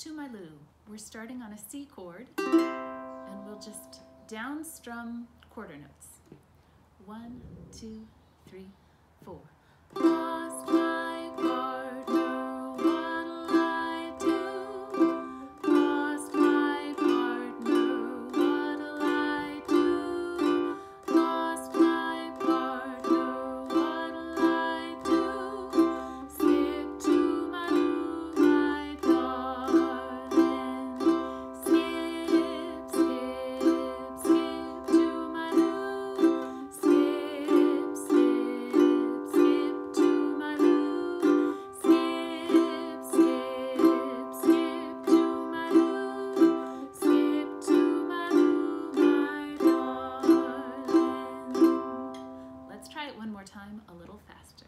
to my Lou. We're starting on a C chord and we'll just down strum quarter notes. One, two, three, four. more time a little faster.